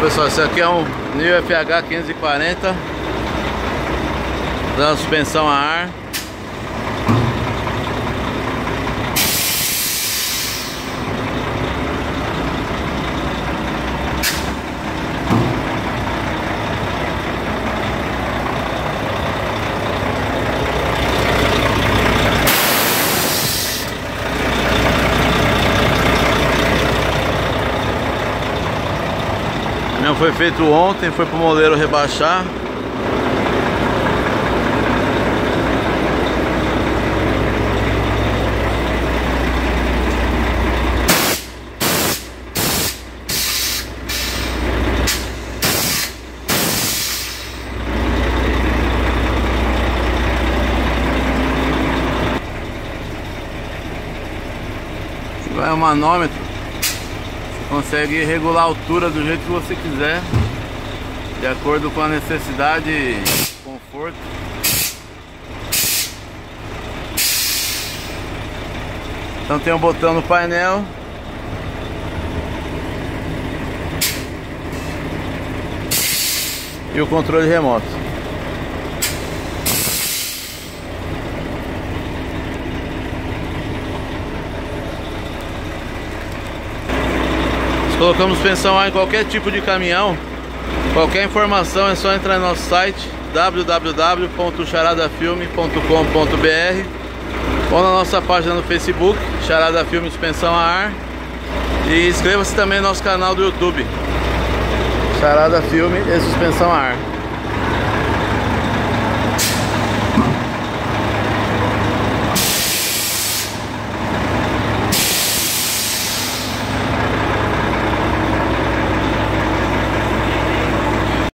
Pessoal, esse aqui é um New FH 540 da suspensão a ar Não foi feito ontem, foi pro moleiro rebaixar. Vai o manômetro consegue regular a altura do jeito que você quiser de acordo com a necessidade e conforto. Então tem um botão no painel. E o controle remoto Colocamos suspensão A em qualquer tipo de caminhão. Qualquer informação é só entrar no nosso site www.charadafilme.com.br ou na nossa página no Facebook, Charada Filme Suspensão a Ar. E inscreva-se também no nosso canal do YouTube, Charada Filme e Suspensão a Ar.